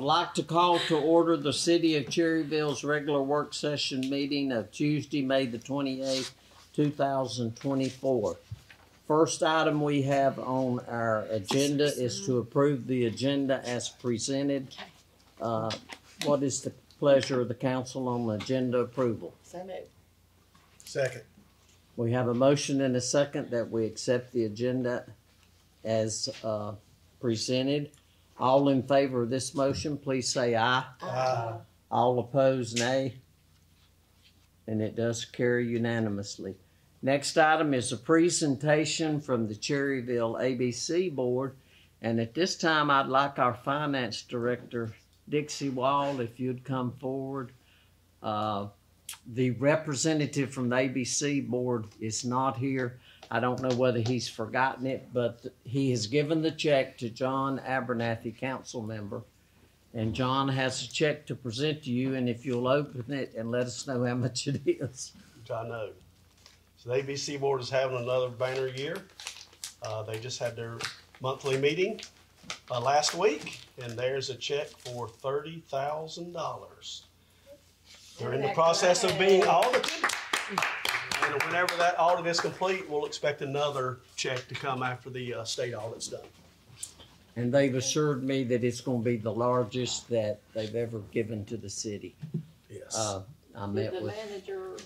would like to call to order the City of Cherryville's regular work session meeting of Tuesday, May the twenty-eighth, two thousand twenty-four. First item we have on our agenda is to approve the agenda as presented. Uh, what is the pleasure of the council on the agenda approval? So moved. Second. We have a motion and a second that we accept the agenda as, uh, presented. All in favor of this motion, please say aye. Aye. All opposed, nay. And it does carry unanimously. Next item is a presentation from the Cherryville ABC Board. And at this time, I'd like our Finance Director, Dixie Wall, if you'd come forward. Uh, The representative from the ABC Board is not here. I don't know whether he's forgotten it, but he has given the check to John Abernathy, council member. And John has a check to present to you, and if you'll open it and let us know how much it is. Which I know. So the ABC Board is having another banner year. Uh, they just had their monthly meeting, uh, last week, and there's a check for thirty thousand dollars. They're in the process of being audited. And whenever that audit is complete, we'll expect another check to come after the, uh, state audit's done. And they've assured me that it's gonna be the largest that they've ever given to the city. Yes. Uh, I Did met the with, manager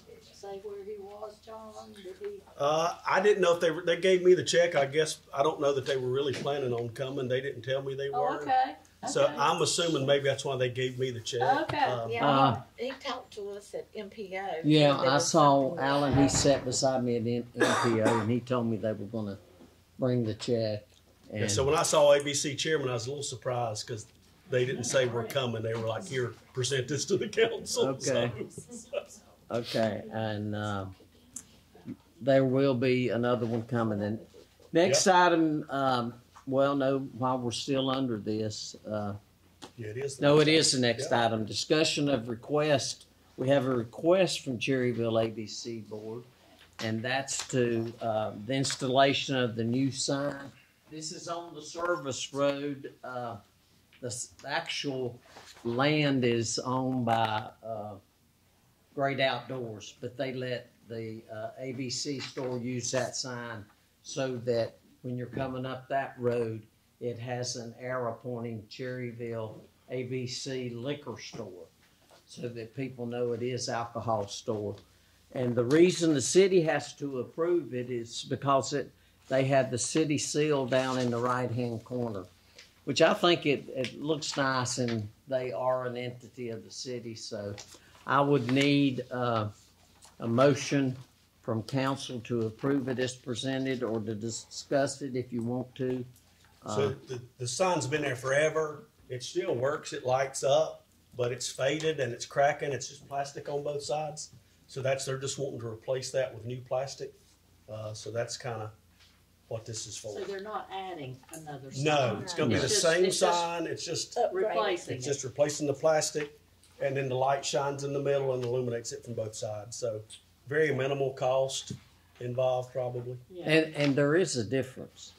say where he was, John? Did he? Uh, I didn't know if they were, they gave me the check. I guess, I don't know that they were really planning on coming. They didn't tell me they Oh, were. Okay. So okay. I'm assuming maybe that's why they gave me the check. Okay. Um, Yeah, Uh, he, he talked to us at MPO. yeah, I saw Alan, he sat beside me at N- MPO, and he told me they were gonna bring the check. Yeah, And so when I saw ABC chairman, I was a little surprised because they didn't say we're coming. They were like, "Here, present this to the council." Okay. So- Okay, and uh, there will be another one coming. And next item, um, well, no, while we're still under this, uh, yeah, it is. no, it is the next Yeah. item. Discussion of request. We have a request from Cherryville ABC Board, and that's to uh, the installation of the new sign. This is on the service road. Uh, the actual land is owned by uh, Great Outdoors, but they let the uh, ABC store use that sign so that when you're coming up that road, it has an arrow pointing Cherryville ABC Liquor Store, so that people know it is alcohol store. And the reason the city has to approve it is because it, they have the city seal down in the right-hand corner, which I think it, it looks nice and they are an entity of the city, so I would need, uh, a motion from council to approve it as presented or to discuss it if you want to. Uh, So the, the sign's been there forever. It still works. It lights up, but it's faded and it's cracking. It's just plastic on both sides. So that's they're just wanting to replace that with new plastic. Uh, so that's kind of what this is for. So they're not adding another sign? No, it's going to be the It's just- same it's just sign. It's just Replacing It's it. just replacing the plastic, and then the light shines in the middle and illuminates it from both sides. So very minimal cost involved, probably. Yeah. And, and there is a difference.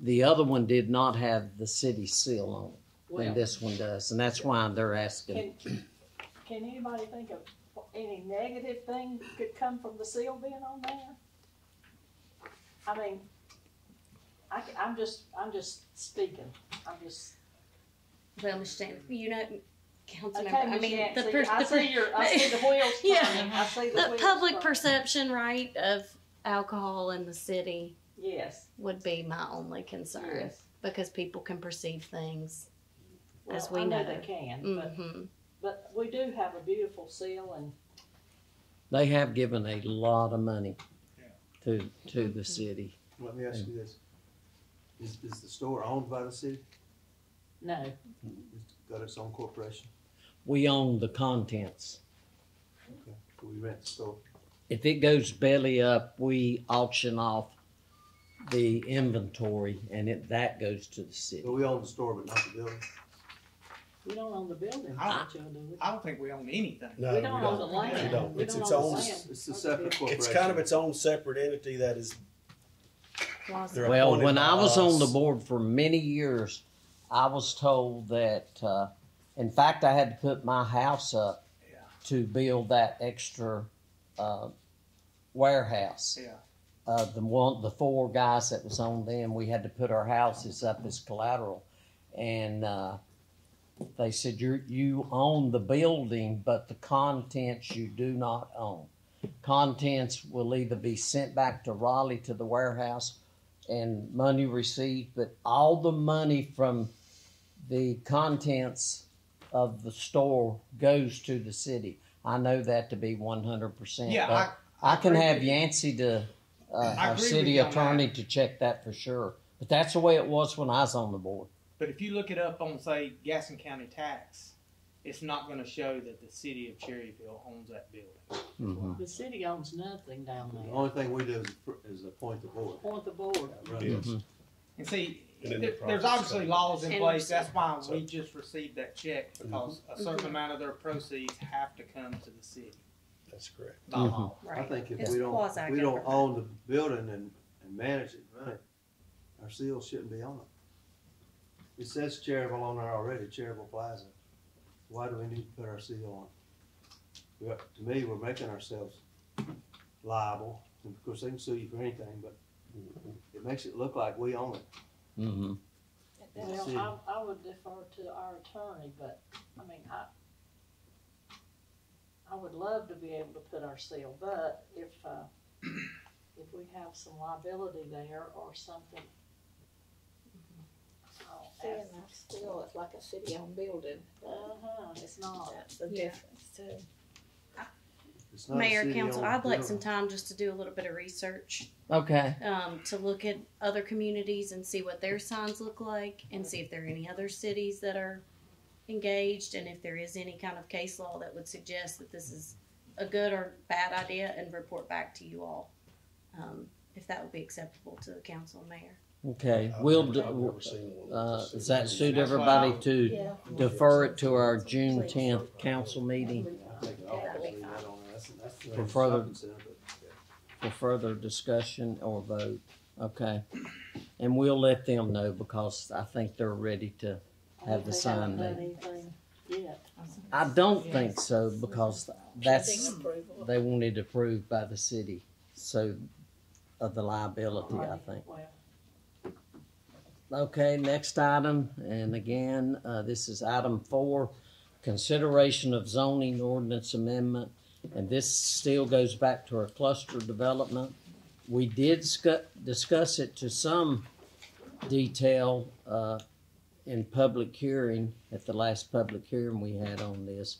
The other one did not have the city seal on it, Well, and this one does, and that's why they're asking. Can, can anybody think of any negative thing that could come from the seal being on there? I mean, I, am just, I'm just speaking, I'm just, Well, Miss Shannon, you know, council okay, member, I mean, the, Yancey, per- I the, per- see your, I see the wheels Yeah. turning, I see the the public perception, right, of alcohol in the city Yes, would be my only concern yes. because people can perceive things. Well, As we I know know. they can, but, hmm but we do have a beautiful seal and, They have given a lot of money to, to the city. Let me ask you this. Is, is the store owned by the city? no, It's got its own corporation? We own the contents. Okay. So we rent the store? If it goes belly up, we auction off the inventory, and it, that goes to the city. So we own the store but not the building? we don't own the building, I- but you'll do it. I don't think we own anything. No, We don't own the We land. don't. We It's don't its own the land. It's a separate corporation? It's kind of its own separate entity that is. They're Well, appointed when by I was on the board for many years, I was told that uh, In fact, I had to put my house up Yeah. to build that extra uh, warehouse. Yeah. Uh, the one, the four guys that was on them, we had to put our houses up as collateral, and uh, they said you you own the building, but the contents you do not own. Contents will either be sent back to Raleigh to the warehouse, and money received, but all the money from the contents of the store goes to the city. I know that to be one hundred percent. Yeah, I, I can have. Yancey to, uh, our city attorney to check that for sure. But that's the way it was when I was on the board. But if you look it up on, say, Gaston County tax, it's not going to show that the city of Cherryville owns that building. Mm-hmm. The city owns nothing down there. The only thing we do is, is appoint the board. Appoint the board. Right. Yes. And see, And the there, there's profits obviously laws in And place. That's why we just received that check because a certain amount of their proceeds have to come to the city That's correct. by Mhm. law. I think if It's we don't, if we don't quasi-government. own the building and, and manage it, right, our seal shouldn't be on it. It says Cherryville on there already, Cherryville Plaza. Why do we need to put our seal on? We are- To me, we're making ourselves liable, and of course, they can sue you for anything, but it makes it look like we own it. Mm-hmm. Well, City. I, I would defer to our attorney, but, I mean, I, I would love to be able to put our seal, but if, uh, if we have some liability there or something. I'll Seeing ask- that still, it's like a city-owned building. Uh-huh, it's not. That's the Yeah. difference too. It's not Mayor, council, I'd like some time just to do a little bit of research, Okay. um, to look at other communities and see what their signs look like and see if there are any other cities that are engaged and if there is any kind of case law that would suggest that this is a good or bad idea and report back to you all. Um, if that would be acceptable to the council and mayor. Okay. We'll. never- Do, never seen one. uh, does that suit everybody to defer it to our June tenth council meeting I That'd be fine. For further- shopping center, but- for further discussion or vote? Okay. And we'll let them know because I think they're ready to. Have think the they haven't sign done made. anything yet. I don't think so because that's Pending they wanted approved by the city, so of the liability, I think. Okay, next item, and again, uh, this is item four, consideration of zoning ordinance amendment. And this still goes back to our cluster development. We did scu- discuss it to some detail, uh, in public hearing, at the last public hearing we had on this.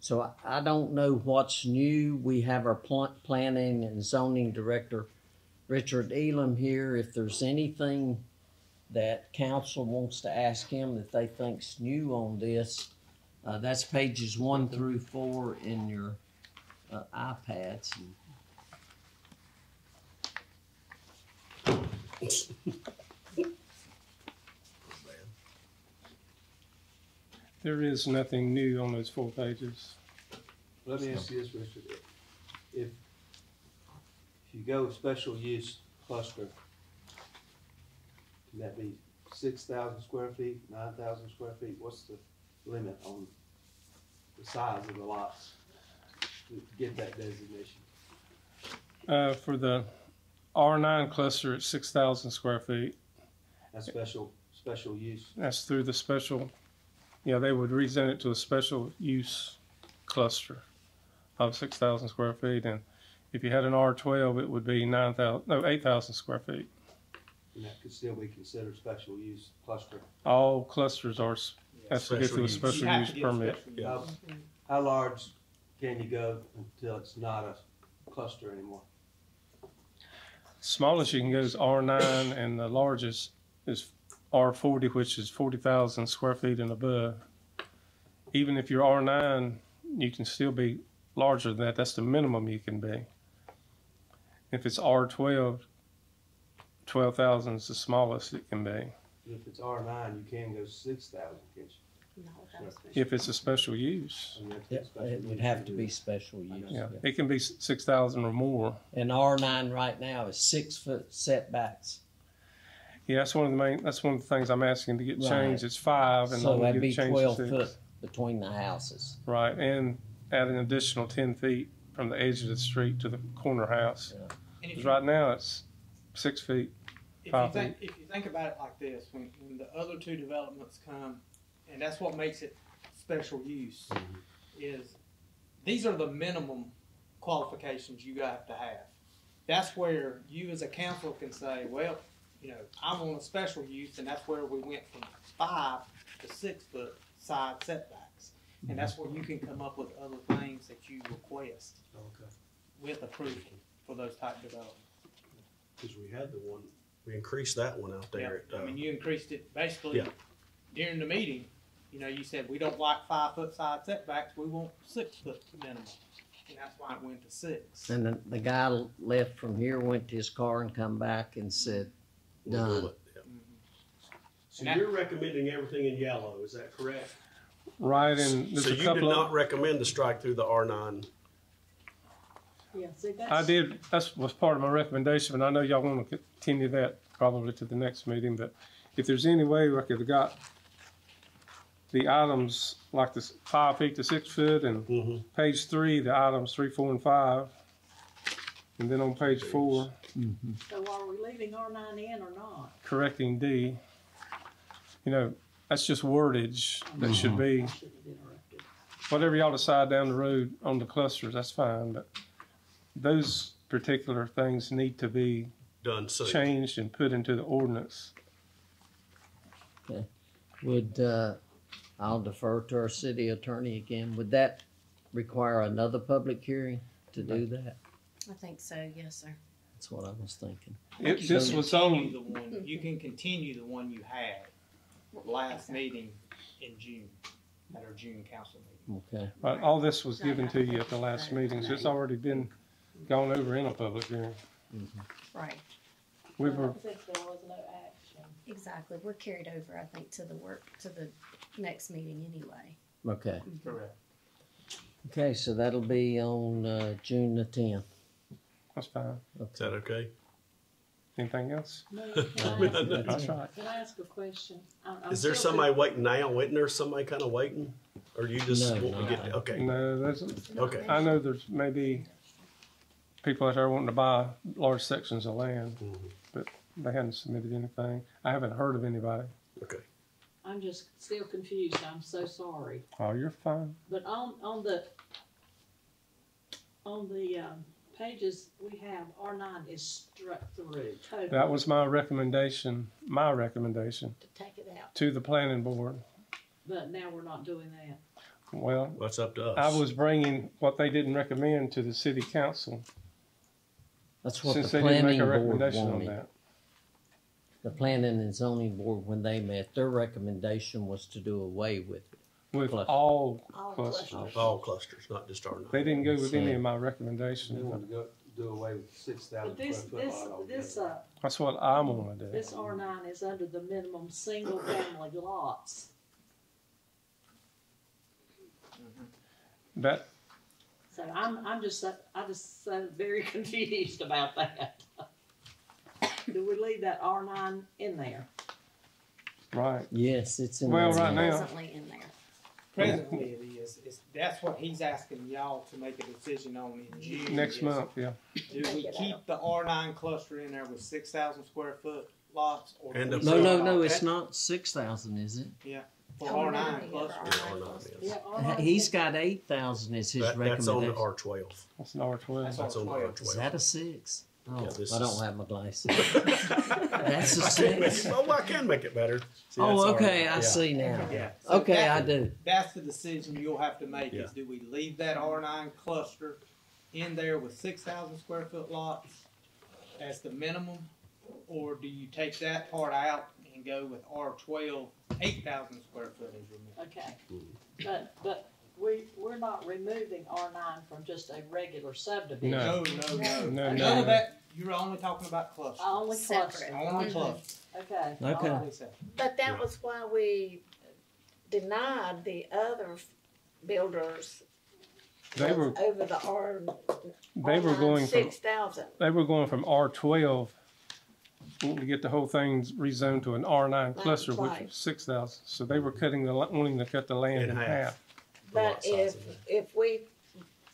So I, I don't know what's new. We have our pl- planning and zoning director, Richard Elam here. If there's anything that council wants to ask him that they think's new on this. Uh, that's pages one through four in your uh, iPads. There is nothing new on those four pages. Let me ask you this, Richard. If, if you go special use cluster, can that be six thousand square feet, nine thousand square feet? What's the limit on the size of the lots to get that designation? Uh, for the R nine cluster, it's six thousand square feet. That's special, special use. That's through the special, yeah, they would rezone it to a special use cluster of six thousand square feet. And if you had an R twelve, it would be nine thousand, no, eight thousand square feet. And that could still be considered special use cluster. All clusters are, s- has to go through a Special use. special You have use to get a permit. special use. How, how large can you go until it's not a cluster anymore? Smallest you can go is R nine and the largest is R forty, which is forty thousand square feet and above. Even if you're R nine, you can still be larger than that. That's the minimum you can be. If it's R 12 12,000 is the smallest it can be. If it's R nine, you can go six thousand, can't you? No, that's- If it's a special use, And that's It, special it would use have to be special use. yeah, it can be six thousand or more. And R nine right now is six foot setbacks. Yeah, that's one of the main. That's one of the things I'm asking to get Right. changed. It's five, and So I'm that'd gonna be get changed twelve to foot between the houses. Right, and add an additional ten feet from the edge of the street to the corner house. And if 'Cause you, right now, it's six feet. if you five think, if you think about it like this, when, when the other two developments come, and that's what makes it special use, is these are the minimum qualifications you have to have. That's where you as a council can say, well, you know, I want a special use, and that's where we went from five to six foot side setbacks. And that's where you can come up with other things that you request Okay. with approval for those type developments. Cause we had the one, we increased that one out there Yeah, at, I uh, mean, you increased it basically Yeah. during the meeting. You know, you said, we don't like five foot side setbacks, we want six foot minimum. And that's why it went to six. And the, the guy left from here, went to his car and come back and said, we'll do Done. it, yeah. Mm-hmm. So you're recommending everything in yellow, is that correct? Right, and there's So a you did couple not recommend the strike through the R nine? Yeah, see, that's. I did, that's was part of my recommendation, and I know y'all wanna continue that probably to the next meeting, but if there's any way we could have got the items like the five feet to six foot and Mm-hmm. page three, the items three, four, and five. And then on page four, So are we leaving R nine in or not? correcting D. You know, that's just wordage that should be, I should have interrupted. whatever y'all decide down the road on the clusters, that's fine, but those particular things need to be Done, so. changed and put into the ordinance. Okay. Would, uh, I'll defer to our city attorney again. Would that require another public hearing to do that? I think so, yes, sir. That's what I was thinking. It, You this was continue on, the one- You can continue the one you had last meeting in June, at our June council meeting. Okay. right, all this was given to you at the last meeting, so it's already been gone over in a public hearing. Mm-hmm. Right, We were, Since there was no action. Exactly. We're carried over, I think, to the work, to the next meeting anyway. Okay. Correct. Okay, so that'll be on, uh, June the tenth. that's fine. Is that okay? Anything else? No, can I ask- That's right. Can I ask a question? I'm- I'm Is there still somebody waiting now? Isn't there somebody kinda waiting? Or you just No, want to no. get, okay, No, there's, okay. I know there's maybe people out there wanting to buy large sections of land, Mhm. But they hadn't submitted anything. I haven't heard of anybody. Okay. I'm just still confused. I'm so sorry. Oh, you're fine. But on, on the, on the, um, pages we have, R nine is struck through totally. That was my recommendation, my recommendation to take it out. to the planning board. But now we're not doing that. Well, What's up to us? I was bringing what they didn't recommend to the city council, That's what the since they didn't make planning a board recommendation on wanted. that. The planning and zoning board, when they met, their recommendation was to do away with it. With Cluster. all All clusters. clusters. All clusters, not just R They nine. didn't go with any of my They recommendations. to go, do away with six But thousand this, square foot this, lot altogether. this, uh, That's what I'm gonna do. this R nine is under the minimum single family lots. That, So I'm, I'm just, so- I just so very confused about that. Do we leave that R nine in there? right. Yes, it's in Well, there right now- Presently in there. Presently it is, is, that's what he's asking y'all to make a decision on in June. Next is, month, yeah. Do we keep the R nine cluster in there with six thousand square foot lots? or do And we No, no, no, off it's not six thousand, is it? For Oh, R no, nine cluster. Yeah, R9 R9 is. Yeah, R nine. He's got eight thousand as his That, that's on the recommendation. R twelve. That's an R twelve. That's That's on the R twelve. Is that a six? Oh, Yeah, this I don't is- have my glasses. That's a I can make six. Oh, I can make it better. See, oh, that's Oh, R9. okay, I Yeah. see now. Yeah. So Okay, that- I do. That's the decision you'll have to make Yeah. is do we leave that R nine cluster in there with six thousand square foot lots as the minimum? Or do you take that part out and go with R twelve, eight thousand square foot as your minimum? Okay, but, but we, we're not removing R nine from just a regular subdivision. No. No, no, no. No, None no. of that, you're only talking about clusters. Only cluster. Separate. Only mm-hmm. clusters. Okay. Okay. all right. Only separate. But Yeah. that was why we denied the other builders. They were, Over the R. they were going from, Six thousand. they were going from R twelve wanting to get the whole thing rezoned to an R nine cluster, which right. was six thousand. So they were cutting the, la- wanting to cut the land In in half. half. The lot But if, if we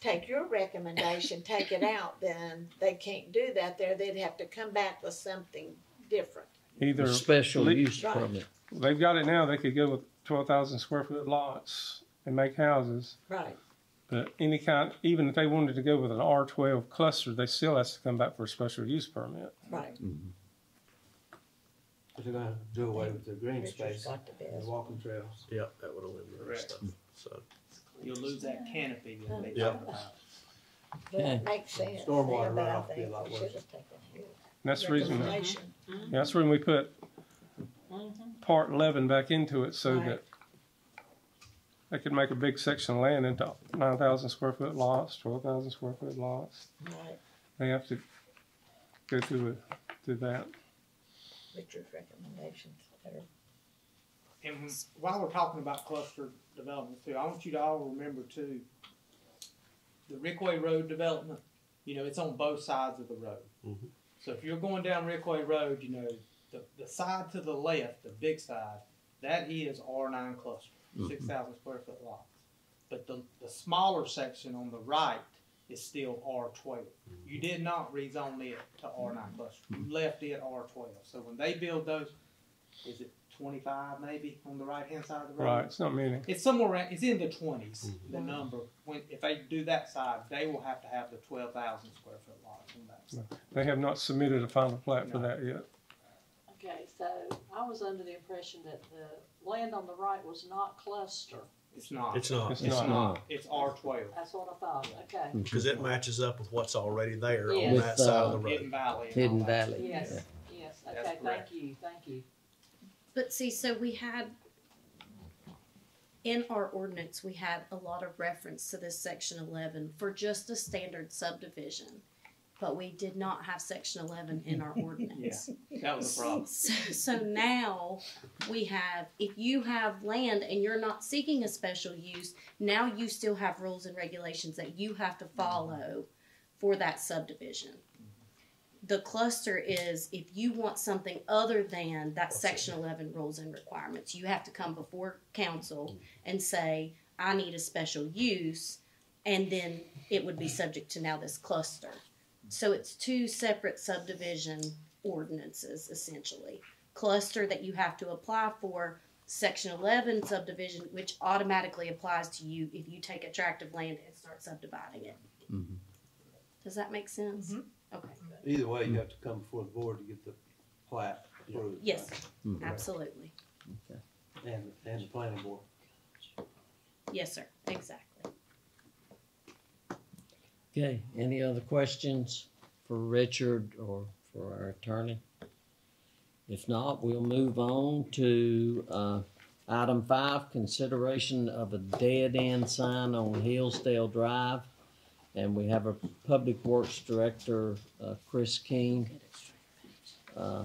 take your recommendation, take it out, then they can't do that there, they'd have to come back with something different. Either Special le- use Right. permit. They've got it now, they could go with twelve thousand square foot lots and make houses. Right. But any kind, even if they wanted to go with an R twelve cluster, they still has to come back for a special use permit. Right. But they're gonna do away with the green Richard's space got the and best. walking trails. Yep, that would eliminate Correct. stuff, so. You'll lose that canopy that they Yeah. talk about. That makes sense. Stormwater but I runoff be a think lot we worse. should have taken his And that's the reason, recommendation. yeah, that's when we put mm-hmm. part eleven back into it so Right. that they could make a big section of land into nine thousand square foot lots, twelve thousand square foot lots. Right, They have to go through, it- through that. Richard's recommendations. They're- And while we're talking about cluster development too, I want you to all remember too, the Rickway Road development, you know, it's on both sides of the road. Mhm. So if you're going down Rickway Road, you know, the, the side to the left, the big side, that is R nine cluster, mm-hmm. six thousand square foot lots. But the, the smaller section on the right is still R twelve. You mm-hmm. did not rezone it to R nine cluster, you mm-hmm. left it R twelve. So when they build those, is it twenty-five maybe on the right-hand side of the road? Right, it's not many. It's somewhere around, it's in the twenties, mm-hmm. the number, when, if they do that side, they will have to have the twelve thousand square foot lots on that side. They have not submitted a final plat for that yet. Okay, so I was under the impression that the land on the right was not cluster. It's not. It's not, It's It's not. not. It's R twelve. That's what I thought, okay. Mm-hmm. because it matches up with what's already there on Yes. that side of the road. Hidden Valley. and all Hidden. Valley. Yes, yes, That's okay, thank correct. you, thank you. But see, so we had in our ordinance, we had a lot of reference to this section eleven for just a standard subdivision. But we did not have section eleven in our ordinance. Yeah, that was a problem. So, so now we have, if you have land and you're not seeking a special use, now you still have rules and regulations that you have to follow for that subdivision. The cluster is if you want something other than that section eleven rules and requirements, you have to come before council mm. and say, I need a special use, and then it would be mm. subject to now this cluster. So it's two separate subdivision ordinances essentially. Cluster that you have to apply for, section eleven subdivision, which automatically applies to you if you take a tract of land and start subdividing it. Mhm. Does that make sense? Mm-hmm. Okay, Either way, you have to come before the board to get the plat approved. yes, Mhm. absolutely. And, and the planning board. Yes, sir, exactly. Okay, any other questions for Richard or for our attorney? If not, we'll move on to, uh, item five, consideration of a dead end sign on Hillsdale Drive. And we have a Public Works Director, uh, Chris King. Uh,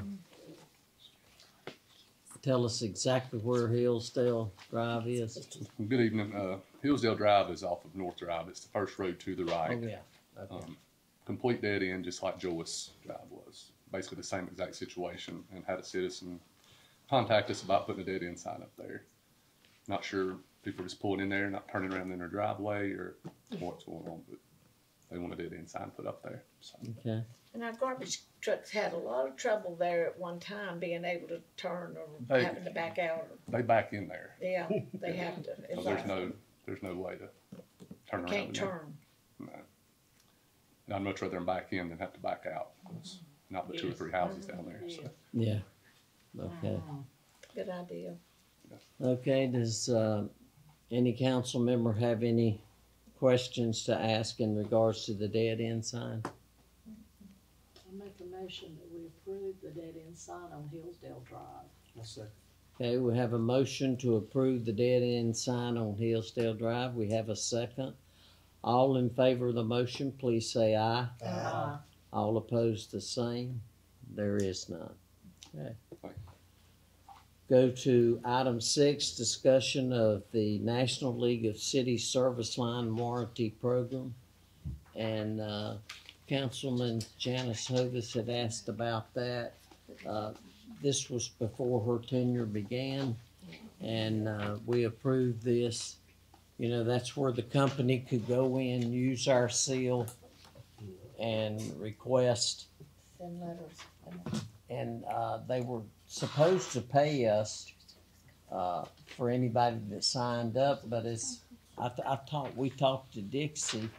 Tell us exactly where Hillsdale Drive is. Good evening. Uh, Hillsdale Drive is off of North Drive. It's the first road to the Oh, right. yeah, okay. Um, complete dead end, just like Joyce Drive was. Basically the same exact situation and had a citizen contact us about putting a dead end sign up there. Not sure people are just pulling in there, not turning around in their driveway or what's going on, but they want a dead end sign put up there. So, Okay, And our garbage trucks had a lot of trouble there at one time, being able to turn or They- having to back out. or they back in there. Yeah, they have to. So there's like, no, there's no way to turn around. Can't turn. No. And I'd much rather them back in than have to back out. There's not but two or three houses down there, so. yeah, okay. Good idea. Okay, does, uh, any council member have any questions to ask in regards to the dead end sign? I make a motion that we approve the dead end sign on Hillsdale Drive. That's second. Okay, we have a motion to approve the dead end sign on Hillsdale Drive. We have a second. All in favor of the motion, please say aye. Uh, All opposed, the same. There is none. Okay. Go to item six, discussion of the National League of City Service Line Warranty Program. And, uh, Councilman Janice Hovis had asked about that. uh, this was before her tenure began, and, uh, we approved this. You know, that's where the company could go in, use our seal, and request Send letters. and uh, they were supposed to pay us uh, for anybody that signed up, but it's I, I talked we talked to Dixie,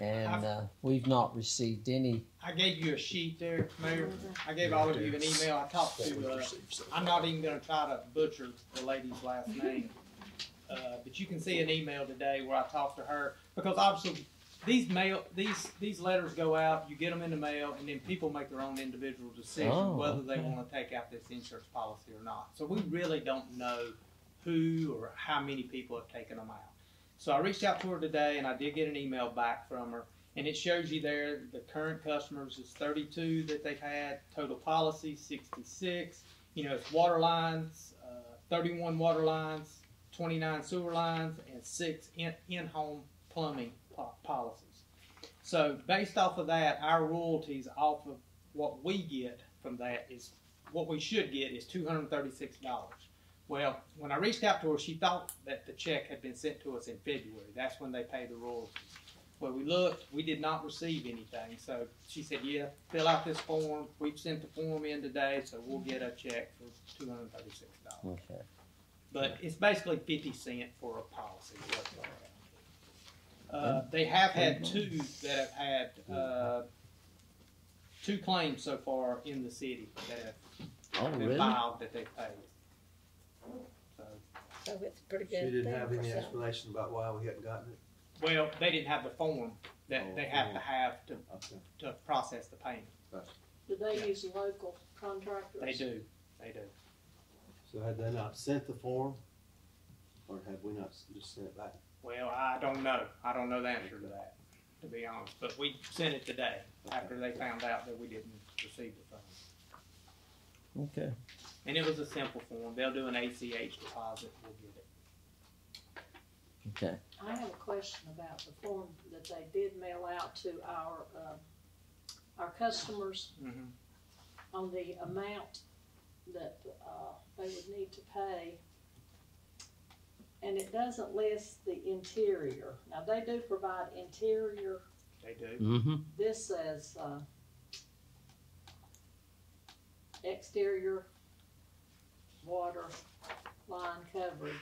and uh, we've not received any. I gave you a sheet there, Mayor. I gave all of you an email. I talked to, uh, I'm not even gonna try to butcher the lady's last name. Uh, but you can see an email today where I talked to her, because obviously, these mail, these, these letters go out, you get them in the mail, and then people make their own individual Oh, decision whether they wanna take out this insurance policy or not. So we really don't know who or how many people have taken them out. So I reached out to her today, and I did get an email back from her, and it shows you there, the current customers is thirty-two that they've had, total policy sixty-six. You know, it's water lines, uh, thirty-one water lines, twenty-nine sewer lines, and six in, in-home plumbing po- policies. So based off of that, our royalties off of what we get from that is, what we should get is two hundred thirty-six dollars. Well, when I reached out to her, she thought that the check had been sent to us in February. That's when they pay the royalties. Well, we looked, we did not receive anything, so she said, yeah, fill out this form. We've sent the form in today, so we'll get a check for two hundred and thirty-six dollars. Okay. But it's basically fifty cent for a policy. What they're. Uh, they have had two that have had, uh, two claims so far in the city that Oh, have been really? filed that they've paid. So, So it's a pretty She good didn't thing have for any some. explanation about why we hadn't gotten it? well, they didn't have the form that Oh, they have to have to, Okay. to process the payment. Do they use local contractors? They do, they do. So had they not sent the form, or have we not s- just sent it back? Well, I don't know. I don't know the answer to that, to be honest. But we sent it today after they found out that we didn't receive the funds. Okay. And it was a simple form. They'll do an ACH deposit. We'll get it. Okay. I have a question about the form that they did mail out to our, uh, our customers Mhm. on the amount that, uh, they would need to pay. And it doesn't list the interior. Now, they do provide interior, They do. Mm-hmm. this says, uh, exterior water line coverage,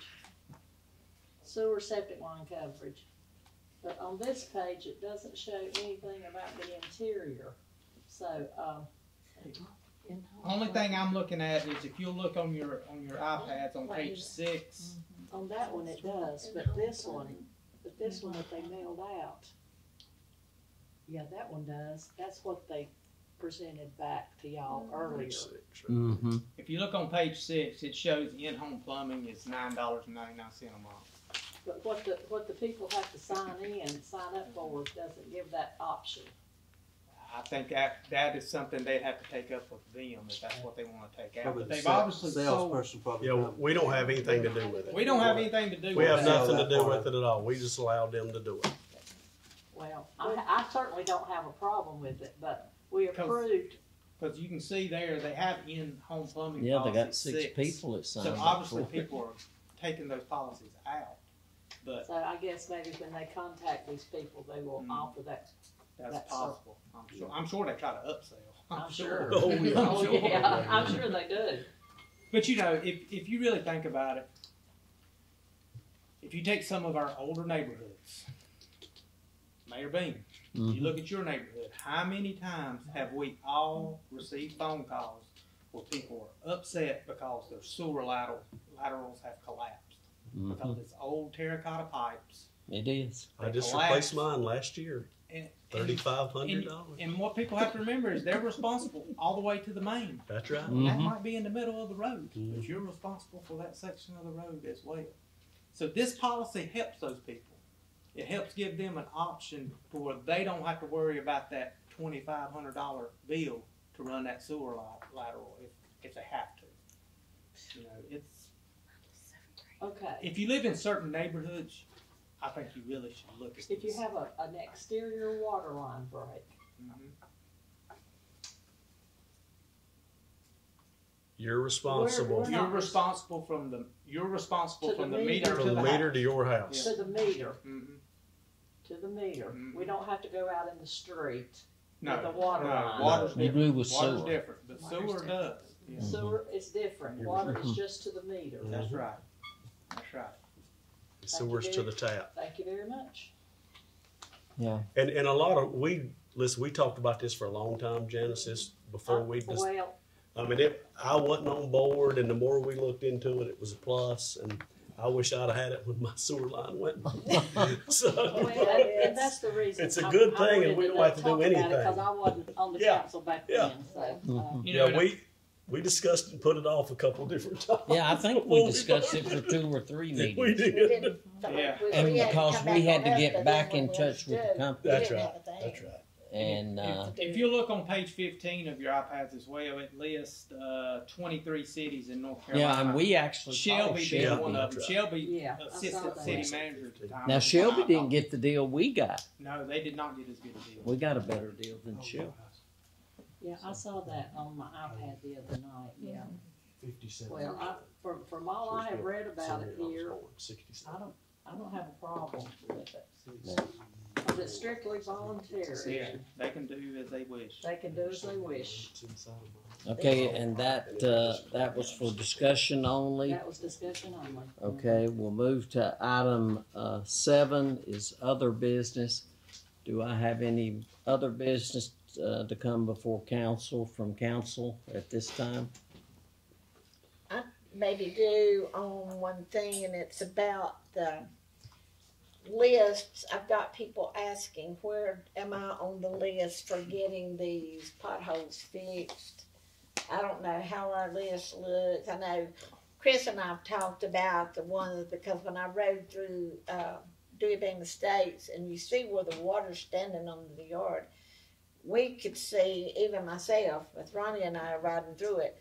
sewer septic line coverage. But on this page, it doesn't show anything about the interior. So, um, Only thing I'm looking at is if you look on your on your iPads on page six. On that one it does, but this one, but this one that they mailed out. Yeah, that one does. That's what they presented back to y'all earlier. Mm-hmm. If you look on page six, it shows in-home plumbing is nine dollars and ninety-nine cent a month. But what the, what the people have to sign in, sign up for, doesn't give that option. I think that that is something they'd have to take up with them if that's what they want to take out. Probably But the they've sa- obviously sold. Salesperson probably. Yeah, come. we don't have anything to do with it. We don't have anything to do We with have that. nothing to do with it at all. We just allowed them to do it. Well, I, I certainly don't have a problem with it, but we Because- approved, Because you can see there, they have in-home plumbing Yeah, they got policy six people that signed So up obviously for it. people are taking those policies out, but so I guess maybe when they contact these people, they will Mm. offer that. That's That's so- possible. I'm sure, I'm sure they try to upsell. I'm sure. Oh, yeah. Oh, yeah, I'm sure they do. But you know, if, if you really think about it, if you take some of our older neighborhoods, Mayor Beam, you mm-hmm. look at your neighborhood, how many times have we all received phone calls where people are upset because their sewer lateral, laterals have collapsed? Mm-hmm. Because it's old terracotta pipes. It is. I just collapsed. replaced mine last year, And, and, thirty-five hundred dollars. and what people have to remember is they're responsible all the way to the main. That's right. That Mhm. might be in the middle of the road, but you're responsible for that section of the road as well. So this policy helps those people. It helps give them an option to where they don't have to worry about that twenty-five hundred dollar bill to run that sewer li- lateral if, if they have to. You know, it's, Okay. if you live in certain neighborhoods, I think you really should look at this. If you have a, an exterior water line break, Mhm. You're responsible We're You're responsible from the, you're responsible To from the meter. meter to from the the meter house. to your house. To the meter, Mhm. to the meter. We don't have to go out in the street. No, the water no, line. water's You different. do with Water's sewer. different, but Water's sewer different. does. Yeah. Sewer is different. Water is just to the meter. That's right. That's right. Sewers to the tap. Thank you very much. Yeah. And, and a lot of, we, listen, we talked about this for a long time, Janice. this, before we, dis- Well, I mean, it, I wasn't on board and the more we looked into it, it was a plus and I wish I'd have had it when my sewer line went. So, well, and, and that's the reason. It's a I- good I thing and we don't have to do talk about it anything. Cause I wasn't on the Yeah, council back yeah. then, so. uh, You know, yeah, we, we discussed and put it off a couple different times. Yeah, I think we discussed it for two or three meetings. We did. didn't- Yeah. And we because we had to get back in touch with the company. That's right. have a thing. That's right. And, uh, If you look on page fifteen of your iPads as well, it lists, uh, twenty-three cities in North Carolina. yeah, and we actually called Shelby being Shelby. one of them. Right. Shelby, Yeah, assistant that. city manager at the time. Now Shelby didn't get the deal we got. No, they did not get as good a deal. We got a better deal than Shelby. Yeah, I saw that on my iPad the other night, yeah. Fifty-seven. Well, I, from, from all I have read about it here, I don't, I don't have a problem with it. Cause it's strictly Yeah, voluntary. they can do as they wish. They can do as they wish. Okay, and that, uh, that was for discussion only. That was discussion only. Okay, we'll move to item, uh, seven is other business. Do I have any other business, uh, to come before council, from council at this time? I maybe do on one thing, and it's about the lists. I've got people asking, where am I on the list for getting these potholes fixed? I don't know how our list looks. I know Chris and I've talked about the ones because when I rode through uh, Dewey Bang Estates and you see where the water's standing on the yard, we could see, even myself, with Ronnie and I riding through it,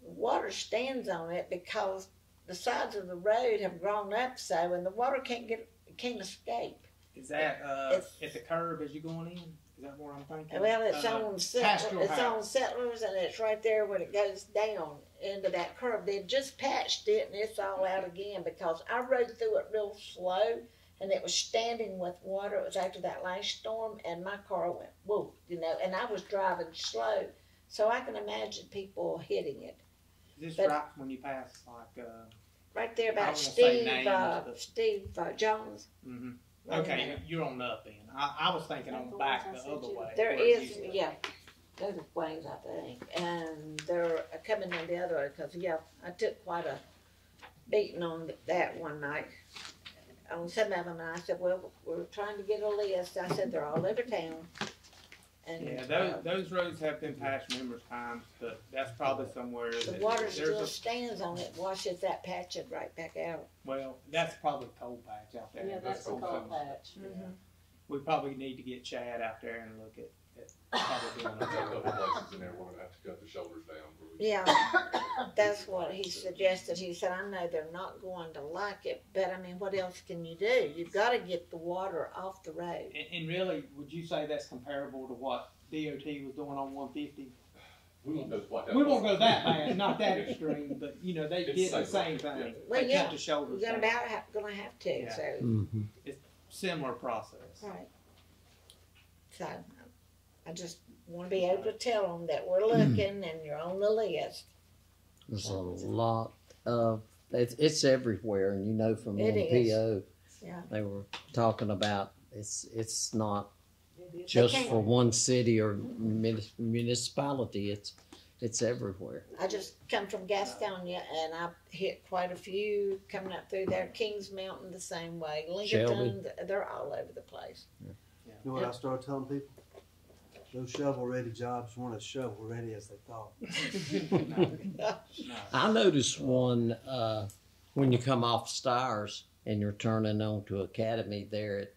water stands on it because the sides of the road have grown up so, and the water can't get can't escape. Is that, uh, It's- at the curb as you're going in? Is that where I'm thinking? Well, it's Uh, on settlers, it's on settlers, and it's right there when it goes down into that curve. They just patched it, and it's all out again because I rode through it real slow, and it was standing with water. It was after that last storm, and my car went whoa, you know, and I was driving slow, so I can imagine people hitting it. Is this but- right when you pass, like, uh, Right there about Steve, names, uh, but- Steve uh, Jones. mhm. right okay, there. you're on the up end. I, I was thinking on the back the other way. There where it is, used to- yeah, those are ways I think, and they're coming in the other way, cause yeah, I took quite a beating on that one night. On some of them, and I said, well, we're trying to get a list, I said, they're all over town. And, Yeah, uh, those, those roads have been patched numerous times, but that's probably somewhere the that water there's still a, stands on it, washes that patch it right back out. well, that's probably cold patch out there. Yeah, that's a coal cold patch. patch. We probably need to get Chad out there and look at, places in there we're gonna have to cut the shoulders down. where we- Yeah, that's what he suggested. He said, I know they're not going to like it, but I mean, what else can you do? You've got to get the water off the road. And, and really, would you say that's comparable to what DOT was doing on one fifty? We won't go quite that We won't far. go that bad, not that extreme, but you know, they It's did the same same way, thing. Well, They yeah, cut the shoulders You're gonna down. about have, gonna have to, Yeah. so, Mm-hmm. Similar process. right. So, I just wanna be able to tell them that we're mm-hmm. looking and you're on the list. There's a lot of, it's, it's everywhere, and you know from It is. MPO. Yeah. They were talking about, it's, it's not It is. just for one city or municipality, it's, it's everywhere. I just come from Gastonia and I hit quite a few coming up through there. Kings Mountain the same way. Lincoln, they're all over the place. You know what I started telling people? Those shovel-ready jobs weren't as shovel-ready as they thought. No. I noticed one, uh, when you come off Stars and you're turning on to Academy there, it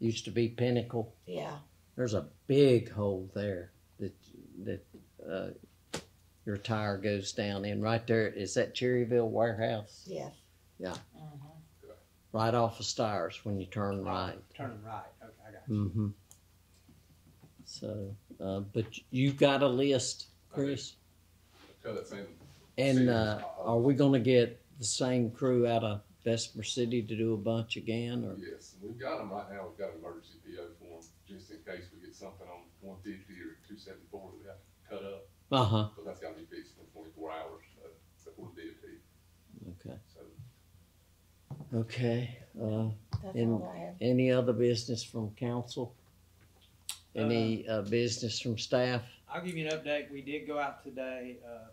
used to be Pinnacle. Yeah, There's a big hole there that, that, uh, your tire goes down in. Right there, is that Cherryville warehouse? yes. Mhm. Right off of Stars when you turn right. Turning right, okay, I got you. Mm-hmm. So, uh, but you've got a list, Chris, Cut it in. And, uh, are we gonna get the same crew out of Bessemer City to do a bunch again, or? Yes, we've got them right now, we've got an emergency PO for them, just in case we get something on one fifty or two seventy-four that we have to cut up, Uh-huh, but that's gotta be fixed in twenty-four hours, uh, before the DOT, okay, so. okay, uh, That's And- all I have. any other business from council? Any, uh, business from staff? I'll give you an update. We did go out today, uh,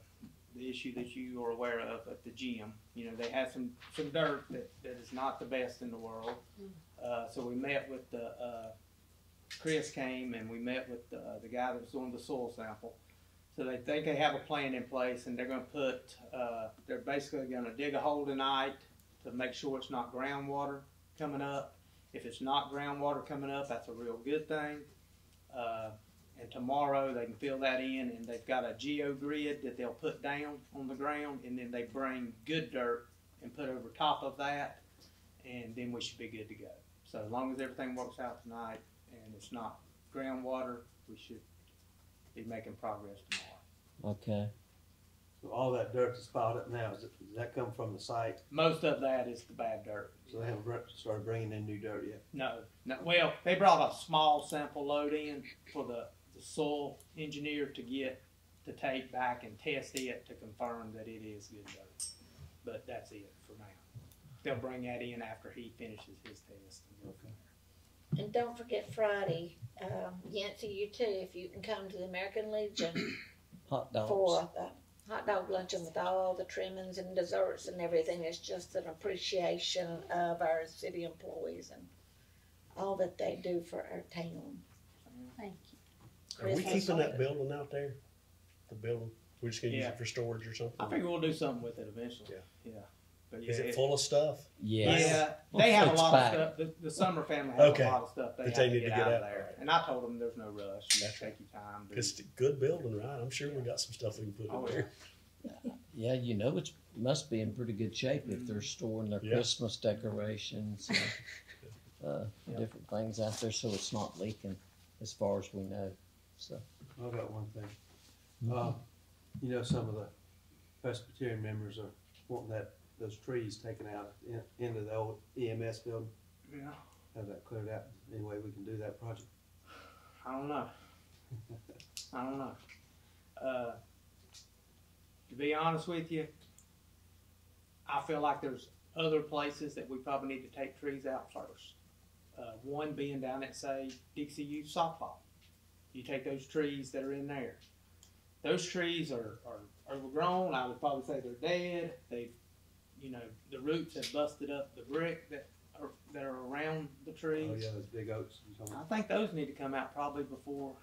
the issue that you are aware of at the gym. You know, they had some, some dirt that, that is not the best in the world. Uh, so we met with the, uh, Chris came and we met with the, the guy that was doing the soil sample. So they think they have a plan in place and they're gonna put, uh, they're basically gonna dig a hole tonight to make sure it's not groundwater coming up. If it's not groundwater coming up, that's a real good thing. Uh, and tomorrow they can fill that in and they've got a geo grid that they'll put down on the ground and then they bring good dirt and put over top of that and then we should be good to go. So as long as everything works out tonight and it's not groundwater, we should be making progress tomorrow. Okay, all that dirt that's piled up now, is it, does that come from the site? Most of that is the bad dirt. So they haven't br- started bringing in new dirt yet? No, no. Well, they brought a small sample load in for the, the soil engineer to get to take back and test it to confirm that it is good dirt. But that's it for now. They'll bring that in after he finishes his test. and go from. And don't forget Friday, um, Yancy, you too, if you can come to the American Legion hot dogs. for the hot dog luncheon with all the trimmings and desserts and everything. It's just an appreciation of our city employees and all that they do for our town. Thank you. Are we Christmas keeping that order. building out there? The building? We're just gonna use Yeah. it for storage or something? I figure we'll do something with it eventually. Yeah. Yeah. But yeah, Is it it- full of stuff? Yes. Yeah, they have a lot packed. of stuff. The, the summer family has Okay. a lot of stuff they That have they to need get, to get out of out. there. And I told them there's no rush. You That's take your time. do- It's a good building, right? I'm sure we got some stuff we can put Oh, in yeah. there. Yeah, you know, it must be in pretty good shape if they're storing their Yeah. Christmas decorations and, uh, Yeah. different things out there, so it's not leaking, as far as we know, so. I've got one thing. Uh, you know, some of the Presbyterian members are wanting that, those trees taken out in, into the old EMS building. Yeah. Have that cleared out. Any way we can do that project? I don't know. I don't know. Uh, to be honest with you, I feel like there's other places that we probably need to take trees out first. Uh, one being down at say Dixie Youth Softball. You take those trees that are in there. Those trees are, are overgrown. I would probably say they're dead. They, you know, the roots have busted up the brick that are that are around the trees. Oh, yeah, those big oaks. I think those need to come out probably before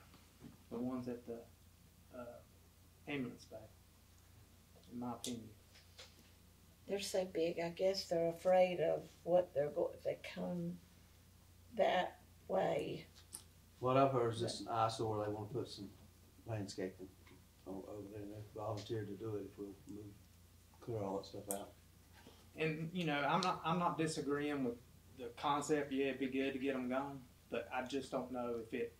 the ones at the uh, ambulance bay, in my opinion. They're so big, I guess they're afraid of what they're going, if they come that way. What I've heard is just an eyesore. They wanna put some landscaping over there. and They volunteered to do it if we'll move, clear all that stuff out. And you know, I'm not I'm not disagreeing with the concept. Yeah, it'd be good to get them gone, but I just don't know if it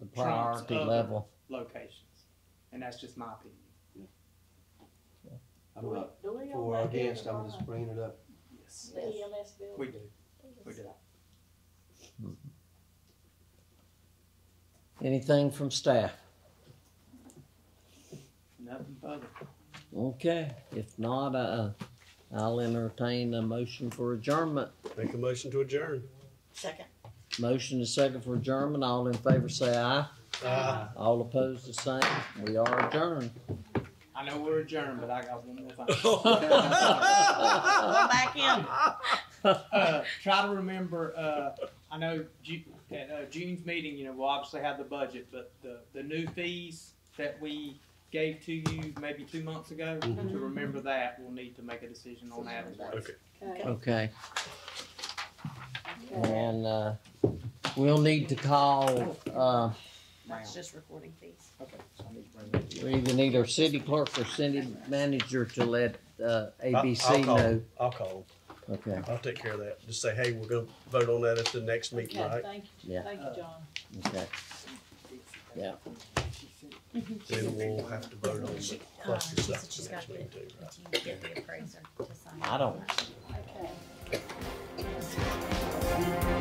The Trumps priority other- level, locations, and that's just my opinion. I'm not do we own for or against, I'm just bringing it up. Yes, The EMS building? we do. We do. anything from staff? Nothing further. Okay, if not, uh, I'll entertain a motion for adjournment. Make a motion to adjourn. Second. Motion is second for adjournment, all in favor say aye, Uh, all opposed the same, we are adjourned. I know we're adjourned, but I got one more thing. Go back in. uh, try to remember. Uh, I know Ju- at uh, June's meeting, you know, we'll obviously have the budget, but the the new fees that we gave to you maybe two months ago. Mhm. To remember that, we'll need to make a decision on that as well. Okay. Okay. Okay, and, uh, we'll need to call, uh, That's just recording fees. Okay, so I need to bring that to you. we either need our city clerk or city manager to let, uh, I'll- ABC I'll call know. I'll call him. Okay, I'll take care of that. Just say, hey, we're gonna vote on that at the next meeting, Okay, right? thank you, Yeah. thank you, John. okay. Yeah. Mm-hmm. Then we'll have to vote on the she stuff uh, got to get the appraiser to sign? I don't. Okay.